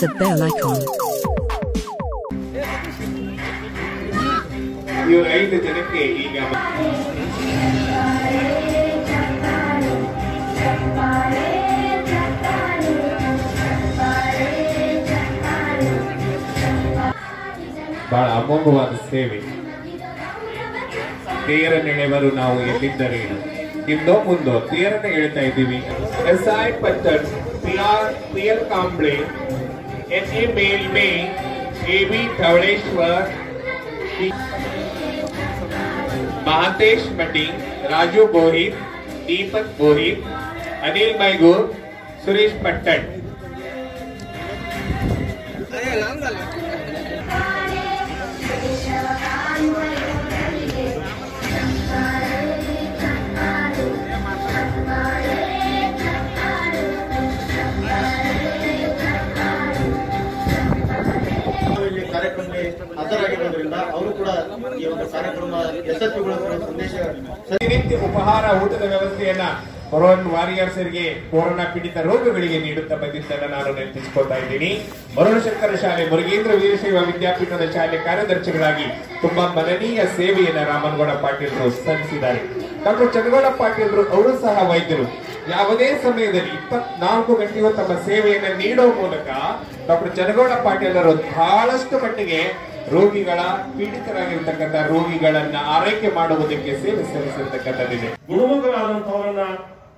the bell icon. ಇವರು ಐದು ಜನಕ್ಕೆ ಈಗ ಬಹಳ ಅಮೋಘವಾದ ಸೇವೆ ತೇರನೆಳೆವರು ನಾವು ಎಲ್ಲಿದ್ದರೇನು ಹಿಂದೋ ಮುಂದೋ ತೇರನ್ನ ಹೇಳ್ತಾ ಇದ್ದೀವಿ S I Pattan P R P L Kamble ऐसे मेल में देवी धवलेश्वर, महातेश मटिंग राजू बोहित दीपक बोहित अनिल मैगूर, सुरेश पट्टन ಹಾಜರಾಗಿರೋದ್ರಿಂದ ಅವರು ಕೂಡ ಈ ಒಂದು ಕಾರ್ಯಕ್ರಮ ಯಶಸ್ವಿಗೊಳಿಸುವ ಸಂದೇಶ ಪ್ರತಿನಿತ್ಯ ಉಪಹಾರ, ಊಟದ ವ್ಯವಸ್ಥೆಯನ್ನ ಕೊರೋನ್ ವಾರಿಯರ್ಸರಿಗೆ, ಕೊರೋನಾ ಪೀಡಿತ ರೋಗಗಳಿಗೆ ನೀಡುತ್ತಾ ಬಂದಿದ್ದನ್ನು ನಾನು ನೆನಪಿಸಿಕೊಳ್ತಾ ಇದ್ದೀನಿ. ಮರುಣಶಂಕರ ಶಾಲೆ, ಮುರುಗೇಂದ್ರ ವೀರಶೈವ ವಿದ್ಯಾಪೀಠದ ಶಾಲೆ ಕಾರ್ಯದರ್ಶಿಗಳಾಗಿ ತುಂಬಾ ಮನನೀಯ ಸೇವೆಯನ್ನ ರಾಮನಗೌಡ ಪಾಟೀಲ್ರು ಸಲ್ಲಿಸಿದ್ದಾರೆ. ಡಾಕ್ಟರ್ ಚಂದ್ರಗೌಡ ಪಾಟೀಲ್ರು ಅವರು ಸಹ ವೈದ್ಯರು. ಯಾವುದೇ ಸಮಯದಲ್ಲಿ ಇಪ್ಪತ್ನಾಲ್ಕು ಗಂಟೆಯೂ ತಮ್ಮ ಸೇವೆಯನ್ನ ನೀಡೋ ಮೂಲಕ ಡಾಕ್ಟರ್ ಚನ್ನಗೌಡ ಅವರು ಬಹಳಷ್ಟು ಮಟ್ಟಿಗೆ ರೋಗಿಗಳ ಪೀಡಿತರಾಗಿರ್ತಕ್ಕಂಥ ರೋಗಿಗಳನ್ನ ಆರೈಕೆ ಮಾಡುವುದಕ್ಕೆ ಸೇವೆ ಸಲ್ಲಿಸಿರ್ತಕ್ಕಂಥದ್ದಿದೆ ಗುಣಮುಖರಾದಂತವರನ್ನ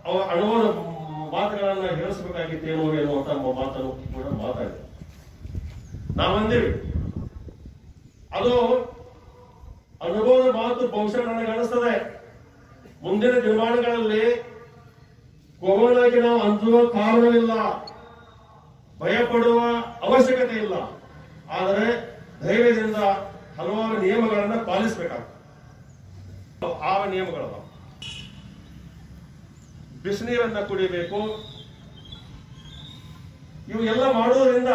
ಅವರ ಅನುಭವದ ಮಾತುಗಳನ್ನ ಹೇಳಿಸಬೇಕಾಗಿತ್ತೇನೋ ಎನ್ನುವಂತ ಮಾತನ್ನು ಕೂಡ ಮಾತಾಡಿದೆ. ನಾವಂದಿವಿ ಅದು ಅನುಭವದ ಮಾತು ಬಹುಶಃ ನನಗೆ ಅನಿಸ್ತದೆ. ಮುಂದಿನ ದಿನಮಾನಗಳಲ್ಲಿ ಕೊರೋನಾಗೆ ನಾವು ಅಂಜುವ ಕಾರಣವಿಲ್ಲ, ಭಯಪಡುವ ಅವಶ್ಯಕತೆ ಇಲ್ಲ. ಆದರೆ ಧೈರ್ಯದಿಂದ ಹಲವಾರು ನಿಯಮಗಳನ್ನ ಪಾಲಿಸಬೇಕಾಗ್ತದೆ ಆ ನಿಯಮಗಳಲ್ಲ ಬಿಸಿನೀರನ್ನ ಕುಡಿಬೇಕು. ಇವೆಲ್ಲ ಮಾಡುವುದರಿಂದ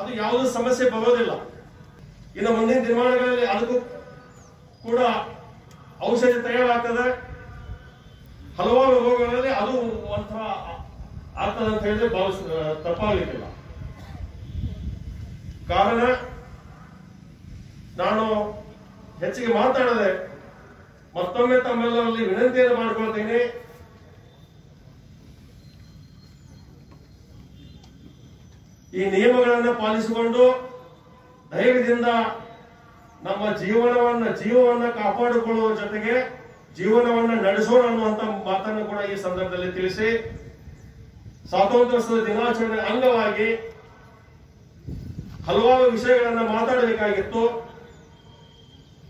ಅದು ಯಾವುದೇ ಸಮಸ್ಯೆ ಬರೋದಿಲ್ಲ. ಇನ್ನು ಮುಂದಿನ ದಿನಮಾನಗಳಲ್ಲಿ ಅದಕ್ಕೂ ಕೂಡ ಔಷಧಿ ತಯಾರಾಗ್ತದೆ. ಹಲವಾರು ರೋಗಗಳಲ್ಲಿ ಅದು ಒಂಥರ ಆಗ್ತದೆ ಅಂತ ಹೇಳಿದ್ರೆ ಭಾವಿಸ್, ತಪ್ಪಾಗಲಿಕ್ಕಿಲ್ಲ. ಕಾರಣ ನಾನು ಹೆಚ್ಚಿಗೆ ಮಾತಾಡದೆ ಮತ್ತೊಮ್ಮೆ ತಮ್ಮೆಲ್ಲರಲ್ಲಿ ವಿನಂತಿಯನ್ನು ಮಾಡಿಕೊಳ್ತೇನೆ. ಈ ನಿಯಮಗಳನ್ನು ಪಾಲಿಸಿಕೊಂಡು ಧೈರ್ಯದಿಂದ ನಮ್ಮ ಜೀವನವನ್ನ, ಜೀವವನ್ನ ಕಾಪಾಡಿಕೊಳ್ಳುವ ಜೊತೆಗೆ ಜೀವನವನ್ನ ನಡೆಸೋಣ ಅನ್ನುವಂತ ಮಾತನ್ನು ಕೂಡ ಈ ಸಂದರ್ಭದಲ್ಲಿ ತಿಳಿಸಿ ಸ್ವಾತಂತ್ರ್ಯೋತ್ಸವದ ದಿನಾಚರಣೆ ಅಂಗವಾಗಿ ಹಲವಾರು ವಿಷಯಗಳನ್ನ ಮಾತಾಡಬೇಕಾಗಿತ್ತು.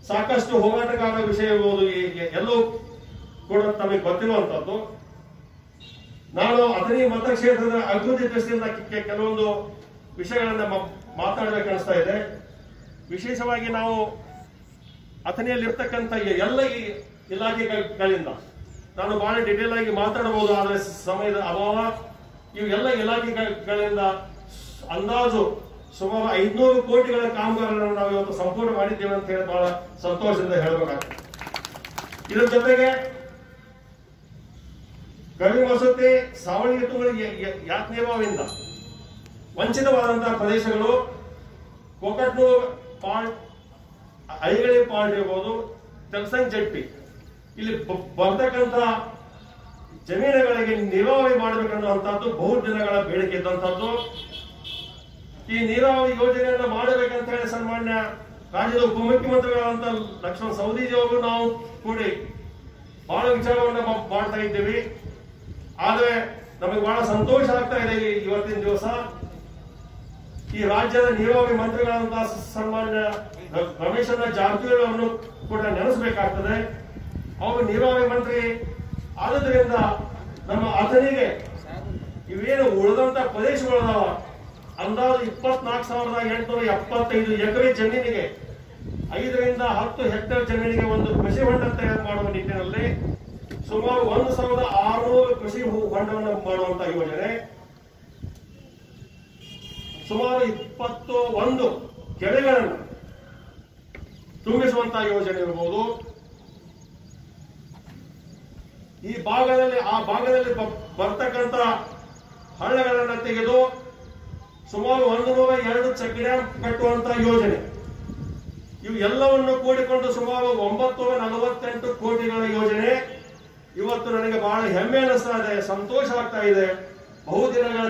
ಸಾಕಷ್ಟು ಹೋರಾಟಗಾರ ವಿಷಯ ಈ- ಕೂಡ ತಮಗೆ ಗೊತ್ತಿರುವಂತದ್ದು ನಾನು ಅಥಣಿ ಮತಕ್ಷೇತ್ರದ ಅಭಿವೃದ್ಧಿ ದೃಷ್ಟಿಯಿಂದ ಕೆಲವೊಂದು ವಿಷಯಗಳನ್ನ ಮಾತಾಡಬೇಕು ಮಾತಾಡಬೇಕನ್ನಿಸ್ತಾ ಇದೆ. ವಿಶೇಷವಾಗಿ ನಾವು ಅಥಣಿಯಲ್ಲಿರ್ತಕ್ಕಂಥ ಎಲ್ಲ ಈ ಇಲಾಖೆಗಳಿಂದ ನಾನು ಬಹಳ ಡಿಟೇಲ್ ಆಗಿ ಮಾತಾಡಬಹುದು, ಆದರೆ ಸಮಯದ ಅಭಾವ ಇವೆಲ್ಲ ಇಲಾಖೆಗಳಿಂದ ಅಂದಾಜು ಸುಮಾರು ಐದ್ನೂರು ಕೋಟಿಗಳ ಕಾಮಗಾರಿಗಳನ್ನು ನಾವು ಇವತ್ತು ಸಂಪೂರ್ಣ ಮಾಡಿದ್ದೇವೆ ಅಂತ ಹೇಳಿ ಬಹಳ ಸಂತೋಷದಿಂದ ಹೇಳಬೇಕಾಗ್ತದೆ ಇದರ ಜೊತೆಗೆ ಗಣಿ ವಸತಿ, ಸಾವಳಿ ಋತುಗಳಿಗೆ ಯಾತ್ನೇಭಾವದಿಂದ ವಂಚಿತವಾದಂತಹ ಪ್ರದೇಶಗಳು ಕೊಕಟ್ನೂರ್ ಪಾಯಿಂಟ್ ಐಗಳಿ ಪಾರ್ಟ್ ಇರ್ಬೋದು ತೆಲಸಂಗ್ ಜಟ್ಟಿ. ಇಲ್ಲಿ ಬರ್ತಕ್ಕಂತಹ ಜಮೀನುಗಳಿಗೆ ನೀರಾವರಿ ಮಾಡಬೇಕನ್ನುವಂಥದ್ದು ಬಹು ದಿನಗಳ ಬೇಡಿಕೆ ಇದ್ದಂಥದ್ದು. ಈ ನೀರಾವರಿ ಯೋಜನೆಯನ್ನ ಮಾಡಬೇಕಂತ ಹೇಳಿ ಸನ್ಮಾನ್ಯ ರಾಜ್ಯದ ಉಪಮುಖ್ಯಮಂತ್ರಿಗಳಾದಂತ ಲಕ್ಷ್ಮಣ ಸವದಿಜಿ ಅವರು ನಾವು ಕೂಡಿ ಬಹಳ ವಿಚಾರವನ್ನ ಮಾಡ್ತಾ ಇದ್ದೀವಿ. ಆದ್ರೆ ನಮಗೆ ಬಹಳ ಸಂತೋಷ ಆಗ್ತಾ ಇದೆ ಇವತ್ತಿನ ದಿವಸ. ಈ ರಾಜ್ಯದ ನೀರಾವರಿ ಮಂತ್ರಿಗಳಾದಂತಹ ಸನ್ಮಾನ್ಯ ರಮೇಶ್ ಜಾರಕಿಹೊಳಿ ಅವರನ್ನು ಕೂಡ ನೆನೆಸಬೇಕಾಗ್ತದೆ. ಅವರು ನೀರಾವರಿ ಮಂತ್ರಿ ಆದುದರಿಂದ ನಮ್ಮ ಆತನಿಗೆ ಇವೇನು ಉಳಿದಂತ ಪ್ರದೇಶಗಳದಾವ? ಅಂದಾಜು ಇಪ್ಪತ್ನಾಲ್ಕು ಸಾವಿರದ ಎಂಟುನೂರ ಎಪ್ಪತ್ತೈದು ಎಕರೆ ಜಮೀನಿಗೆ ಐದರಿಂದ ಹತ್ತು ಹೆಕ್ಟೇರ್ ಜಮೀನಿಗೆ ಒಂದು ಕೃಷಿ ಹೊಂಡ ತಯಾರು ಮಾಡುವ ನಿಟ್ಟಿನಲ್ಲಿ ಸುಮಾರು ಒಂದು ಸಾವಿರದ ಆರುನೂರು ಕೃಷಿ ಹೊಂಡವನ್ನು ಮಾಡುವಂತಹ ಯೋಜನೆ. ಸುಮಾರು ಇಪ್ಪತ್ತು ಒಂದು ಕೆರೆಗಳನ್ನು ತುಂಬಿಸುವಂತಹ ಯೋಜನೆ ಇರಬಹುದು ಈ ಭಾಗದಲ್ಲಿ, ಆ ಭಾಗದಲ್ಲಿ ಬರ್ತಕ್ಕಂತ ಹಳ್ಳಗಳನ್ನು ತೆಗೆದು ಸುಮಾರು ಒಂದು ನೂರ ಎರಡು ಚೆಕ್ ಕಟ್ಟುವಂತಹ ಕಟ್ಟುವಂತ ಯೋಜನೆ. ಇವು ಎಲ್ಲವನ್ನು ಕೂಡಿಕೊಂಡು ಸುಮಾರು ಒಂಬತ್ತು ನಲವತ್ತೆಂಟು ಕೋಟಿಗಳ ಯೋಜನೆ. ಇವತ್ತು ನನಗೆ ಬಹಳ ಹೆಮ್ಮೆ ಅನಿಸ್ತಾ ಇದೆ, ಸಂತೋಷ ಆಗ್ತಾ ಇದೆ. ಬಹುದಿನಗಳ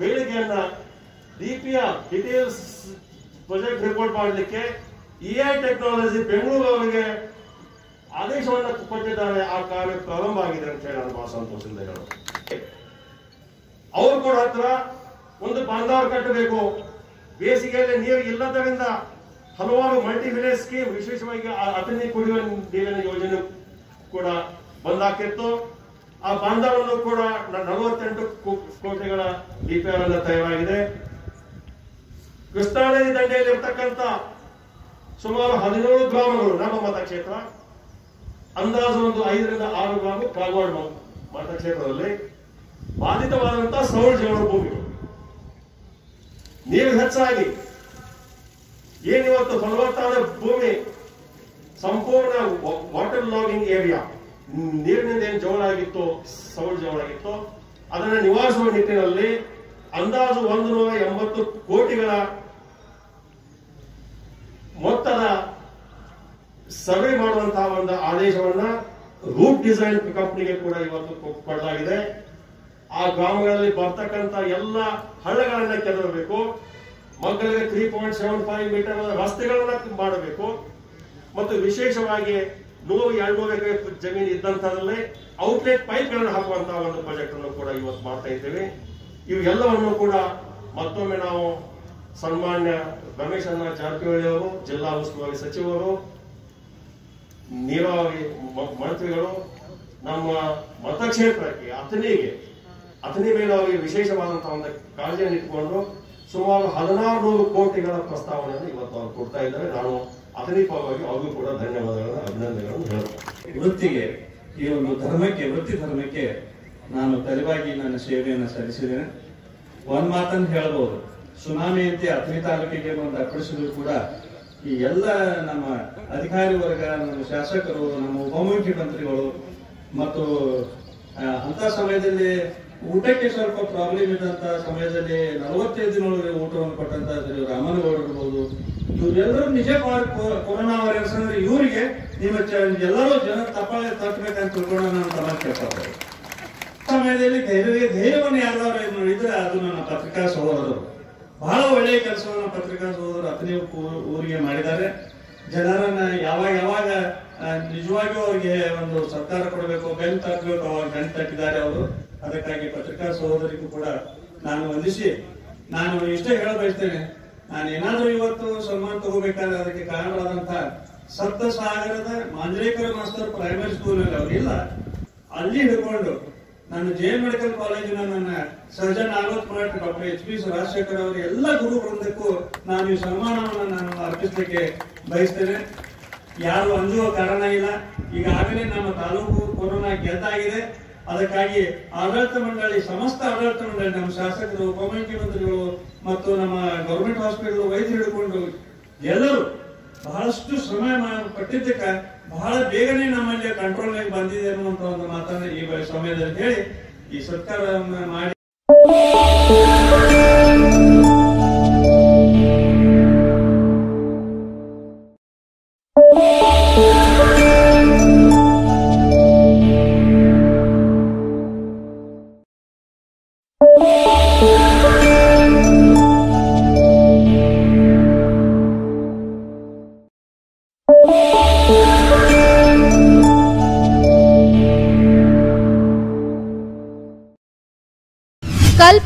ಬೇಡಿಕೆಯನ್ನ ಡಿಪಿಯ ಡಿಟೇಲ್ಸ್ ಪ್ರೊಜೆಕ್ಟ್ ರಿಪೋರ್ಟ್ ಮಾಡಲಿಕ್ಕೆ ಇಐ ಟೆಕ್ನಾಲಜಿ ಬೆಂಗಳೂರು ಅವರಿಗೆ ಆದೇಶವನ್ನು ಕೊಟ್ಟಿದ್ದಾರೆ. ಆ ಕಾರ್ಯ ಪ್ರಾರಂಭ ಆಗಿದೆ ಅಂತ ಹೇಳಿ ನಾನು ಬಹಳ ಸಂತೋಷದಿಂದ ಹೇಳೋದು. ಅವರು ಕೂಡ ಹತ್ರ ಒಂದು ಬಾಂಧವ ಕಟ್ಟಬೇಕು. ಬೇಸಿಗೆಯಲ್ಲಿ ನೀರು ಇಲ್ಲದರಿಂದ ಹಲವಾರು ಮಲ್ಟಿ ವಿಲೇಜ್ ಸ್ಕೀಮ್ ವಿಶೇಷವಾಗಿ ಆ ಅತನಿ ಕುಡಿಯುವ ನೀರಿನ ಯೋಜನೆ ಕೂಡ ಬಂದಾಕಿತ್ತು ಆ ಬಾಂಧವನ್ನು ಕೂಡ ನಲವತ್ತೆಂಟು ಕೋಟಿಗಳ ಡಿಪಿಆರ್ ಅನ್ನ ತಯಾರಾಗಿದೆ. ಕೃಷ್ಣಾ ನದಿ ದಂಡೆಯಲ್ಲಿ ಇರ್ತಕ್ಕಂಥ ಸುಮಾರು ಹದಿನೇಳು ಗ್ರಾಮಗಳು ನಮ್ಮ ಮತಕ್ಷೇತ್ರ. ಅಂದಾಜು ಒಂದು ಐದರಿಂದ ಆರು ಗ್ರಾಮ ಕಾಗವಾಡ ಮತಕ್ಷೇತ್ರದಲ್ಲಿ. ಬಾಧಿತವಾದಂತಹ ಸೌರ ಜೀವನ ಭೂಮಿಗಳು. ನೀರು ಹೆಚ್ಚಾಗಿ. ಏನಿವತ್ತು ಫಲವತ್ತಾದ ಭೂಮಿ? ಸಂಪೂರ್ಣ ವಾಟರ್ ಲಾಗಿಂಗ್ ಏರಿಯಾ ನೀರಿನಿಂದ ಏನು ಜೋಳ ಆಗಿತ್ತು ಸೌಳ ಜೋಳ ಆಗಿತ್ತು ಅದನ್ನ ನಿವಾರಿಸುವ ನಿಟ್ಟಿನಲ್ಲಿ ಅಂದಾಜು ಒಂದು ನೂರ ಎಂಬತ್ತು ಕೋಟಿಗಳ ಮೊತ್ತದ ಸರ್ವೆ ಮಾಡುವಂತಹ ಒಂದು ಆದೇಶವನ್ನ ರೂಟ್ ಡಿಸೈನ್ ಕಂಪ್ನಿಗೆ ಕೂಡ ಇವತ್ತು ಕೊಡಲಾಗಿದೆ ಆ ಗ್ರಾಮಗಳಲ್ಲಿ ಬರ್ತಕ್ಕಂತ ಎಲ್ಲ ಹಳ್ಳಗಳನ್ನ ಕೆದರಬೇಕು ಮಕ್ಕಳಿಗೆ three point seven five metre ರಸ್ತೆಗಳನ್ನ ಮಾಡಬೇಕು. ಮತ್ತು ವಿಶೇಷವಾಗಿ ನೂರು ಎರಡ್ನೂರು ಎಕರೆ ಜಮೀನು ಇದ್ದಂತದಲ್ಲೇ ಔಟ್ಲೆಟ್ ಪೈಪ್ಗಳನ್ನು ಹಾಕುವಂತಹ ಒಂದು ಪ್ರಾಜೆಕ್ಟ್ ಅನ್ನು ಕೂಡ ಇವತ್ತು ಮಾಡ್ತಾ ಇದ್ದೇವೆ. ಇವೆಲ್ಲವನ್ನು ಕೂಡ ಮತ್ತೊಮ್ಮೆ ನಾವು ಸನ್ಮಾನ್ಯ ರಮೇಶ್ ಅಣ್ಣ ಜಾರಕಿಹೊಳಿ ಅವರು, ಜಿಲ್ಲಾ ಉಸ್ತುವಾರಿ ಸಚಿವರು, ನೀರಾವರಿ ಮಂತ್ರಿಗಳು, ನಮ್ಮ ಮತಕ್ಷೇತ್ರಕ್ಕೆ, ಅಥಣಿಗೆ ಅಥಣಿ ಮೇಲೆ ಅವರಿಗೆ ವಿಶೇಷವಾದಂತಹ ಒಂದು ಕಾಳಜಿಯನ್ನು ಇಟ್ಟುಕೊಂಡು ಸುಮಾರು ಹದಿನಾರು ನೂರು ಕೋಟಿಗಳ ಪ್ರಸ್ತಾವನೆಯನ್ನು ಇವತ್ತು ಅವರು ಕೊಡ್ತಾ ಇದ್ದಾರೆ. ನಾನು ಅಥಣಿ ಪರವಾಗಿ ಅವ್ರಿಗೂ ಕೂಡ ಧನ್ಯವಾದಗಳನ್ನು, ಅಭಿನಂದನೆಗಳನ್ನು ಹೇಳ್ತೇನೆ. ವೃತ್ತಿಗೆ, ಈ ಒಂದು ಧರ್ಮಕ್ಕೆ, ವೃತ್ತಿ ಧರ್ಮಕ್ಕೆ ನಾನು ತಲೆವಾಗಿ ನನ್ನ ಸೇವೆಯನ್ನು ಸಲ್ಲಿಸಿದ್ದೇನೆ. ಒಂದ್ ಮಾತನ್ನು ಹೇಳಬಹುದು ಸುನಾಮಿ ಅಂತ ಅಥಣಿ ತಾಲೂಕಿಗೆ ಒಂದು ಅಪ್ಪಳಿಸಿದ್ರು ಕೂಡ ಈ ಎಲ್ಲ ನಮ್ಮ ಅಧಿಕಾರಿ ವರ್ಗ, ನಮ್ಮ ಶಾಸಕರು, ನಮ್ಮ ಉಪಮುಖ್ಯಮಂತ್ರಿಗಳು ಮತ್ತು ಅಂತ ಸಮಯದಲ್ಲಿ ಊಟಕ್ಕೆ ಸ್ವಲ್ಪ ಪ್ರಾಬ್ಲಮ್ ಇದ್ದಂತ ಸಮಯದಲ್ಲಿ ನಲವತ್ತೈದು ದಿನಗಳಿಗೆ ಊಟವನ್ನು ಕೊಟ್ಟಂತ ರಾಮನಗೌಡ ಇರ್ಬೋದು. ಇವರೆಲ್ಲರೂ ನಿಜ ಕೊರೋನಾ ವೈರಸ್ ಅಂದ್ರೆ ಇವರಿಗೆ ನಿಮ್ಮ ಎಲ್ಲರೂ ಜನ ತಪ್ಪಾಗಿ ತಪ್ಪಬೇಕಂತ ತಿಳ್ಕೊಂಡು ಅಂತ ಕೇಳ್ತಾರೆ ಸಮಯದಲ್ಲಿ ಧೈರ್ಯ, ಧೈರ್ಯವನ್ನು ಯಾರಾದ್ರೂ ಇದು ಮಾಡಿದ್ರೆ ಅದು ನನ್ನ ಪತ್ರಿಕಾ ಸಹೋದರರು ಬಹಳ ಒಳ್ಳೆಯ ಕೆಲಸವನ್ನು ಪತ್ರಿಕಾ ಸಹೋದರರು ಅತನೇ ಊರಿಗೆ ಮಾಡಿದ್ದಾರೆ. ಜನರನ್ನ ಯಾವಾಗ ಯಾವಾಗ ನಿಜವಾಗಿಯೂ ಅವರಿಗೆ ಒಂದು ಸರ್ಕಾರ ಕೊಡಬೇಕು ಬೆಲ್ ತಟ್ಟಬೇಕು ಅವಾಗ ಬೆನ್ ತಟ್ಟಿದ್ದಾರೆ ಅವರು. ಅದಕ್ಕಾಗಿ ಪತ್ರಿಕಾ ಸಹೋದರಿಗೂ ಕೂಡ ನಾನು ವಂದಿಸಿ, ನಾನು ಇಷ್ಟೇ ಹೇಳ ಬಯಸ್ತೇನೆ. ನಾನು ಏನಾದರೂ ಇವತ್ತು ಸನ್ಮಾನ ತಗೋಬೇಕಾದ್ರೆ ಅದಕ್ಕೆ ಕಾರಣವಾದಂತಹ ಸಪ್ತ ಸಾಗರದ ಮಾಂಜ್ರೇಕರ ಮಾಸ್ತರ್ ಪ್ರೈಮರಿ ಸ್ಕೂಲ್ ಅವರಿಲ್ಲ ಅಲ್ಲಿ ಹಿಡ್ಕೊಂಡು ನಾನು ಜೆ ಮೆಡಿಕಲ್ ಕಾಲೇಜಿನ ನನ್ನ surgeon Alok Maratha, doctor H P Rajashekhar ಅವರ ಎಲ್ಲ ಗುರು ವೃಂದಕ್ಕೂ ನಾನು ಈ ಸನ್ಮಾನವನ್ನು ನಾನು ಅರ್ಪಿಸಲಿಕ್ಕೆ ಬಯಸ್ತೇನೆ. ಯಾರು ಅಂಜುವ ಕಾರಣ ಇಲ್ಲ. ಈಗಾಗಲೇ ನಮ್ಮ ತಾಲೂಕು ಕೊರೋನಾ ಗೆದ್ದಾಗಿದೆ. ಅದಕ್ಕಾಗಿ ಆಡಳಿತ ಮಂಡಳಿ, ಸಮಸ್ತ ಆಡಳಿತ ಮಂಡಳಿ, ನಮ್ಮ ಶಾಸಕರು ಉಪಮುಖ್ಯಮಂತ್ರಿಗಳು ಮತ್ತು ನಮ್ಮ ಗೌರ್ಮೆಂಟ್ ಹಾಸ್ಪಿಟಲ್ ವೈದ್ಯರು ಹಿಡ್ಕೊಂಡು ಎಲ್ಲರೂ ಬಹಳಷ್ಟು ಸಮಯ ಪಟ್ಟಿದ್ದಕ್ಕೆ ಬಹಳ ಬೇಗನೆ ನಮ್ಮಲ್ಲಿ ಕಂಟ್ರೋಲ್ ಆಗಿ ಬಂದಿದೆ ಅನ್ನುವಂತ ಒಂದು ಮಾತನ್ನ ಈ ಸಮಯದಲ್ಲಿ ಹೇಳಿ ಈ ಸರ್ಕಾರ ಮಾಡಿ.